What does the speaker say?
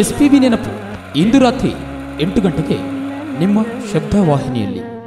S P B ನೆನಪು ಇಂದು ರಾತ್ರಿ ಎಂಟು ಗಂಟೆಗೆ ನಿಮ್ಮ ಶಬ್ದವಾಹಿನಿಯಲ್ಲಿ.